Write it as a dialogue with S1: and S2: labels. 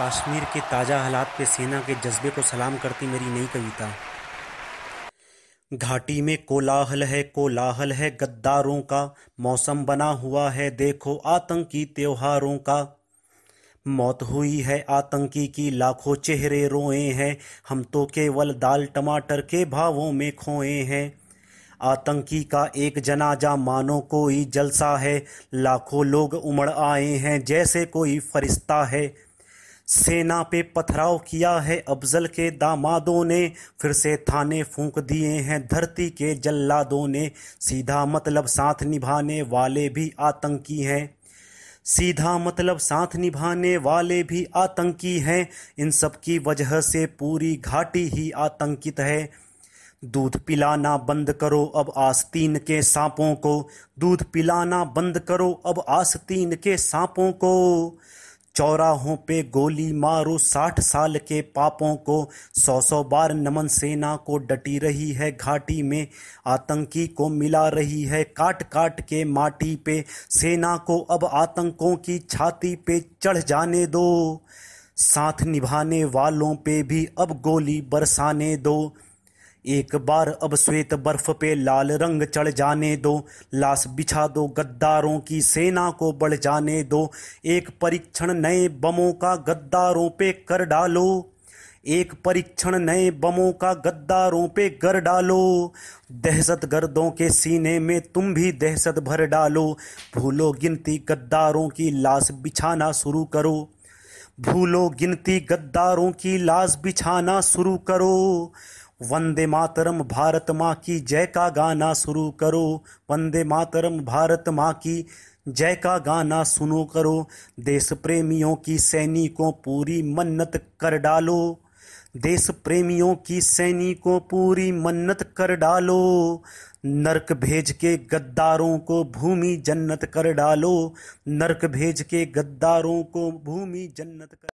S1: कश्मीर के ताज़ा हालात पे सेना के जज्बे को सलाम करती मेरी नई कविता। घाटी में कोलाहल है कोलाहल है गद्दारों का। मौसम बना हुआ है, देखो आतंकी त्योहारों का। मौत हुई है, आतंकी की लाखों चेहरे रोए हैं। हम तो केवल दाल टमाटर के भावों में खोए हैं। आतंकी का एक जनाजा मानो कोई जलसा है। लाखों लोग उमड़ आए हैं, जैसे कोई फरिश्ता है। सेना पे पथराव किया है। अफजल के दामादों ने फिर से थाने फूंक दिए हैं। धरती के जल्लादों ने सीधा मतलब साथ निभाने वाले भी आतंकी हैं। सीधा मतलब साथ निभाने वाले भी आतंकी हैं। इन सब की वजह से पूरी घाटी ही आतंकित है। दूध पिलाना बंद करो अब आस्तीन के सांपों को। दूध पिलाना बंद करो अब आस्तीन के सांपों को। चौराहों पे गोली मारो साठ साल के पापों को, सौ सौ बार नमन सेना को डटी रही है घाटी में, आतंकी को मिला रही है काट काट के माटी पे, सेना को अब आतंकों की छाती पे चढ़ जाने दो। साथ निभाने वालों पे भी अब गोली बरसाने दो। एक बार अब श्वेत बर्फ़ पे लाल रंग चढ़ जाने दो। लाश बिछा दो, गद्दारों की सेना को बढ़ जाने दो। एक परीक्षण नए बमों का गद्दारों पे कर डालो। एक परीक्षण नए बमों का गद्दारों पे कर डालो। दहशत गर्दों के सीने में तुम भी दहशत भर डालो। भूलो गिनती गद्दारों की लाश बिछाना शुरू करो। भूलो गिनती गद्दारों की लाश बिछाना शुरू करो। वंदे मातरम भारत माँ की जय का गाना शुरू करो। वंदे मातरम भारत माँ की जय का गाना सुनो करो। देश प्रेमियों की सैनिकों पूरी मन्नत कर डालो। देश प्रेमियों की सैनिकों पूरी मन्नत कर डालो। नरक भेज के गद्दारों को भूमि जन्नत कर डालो। नरक भेज के गद्दारों को भूमि जन्नत कर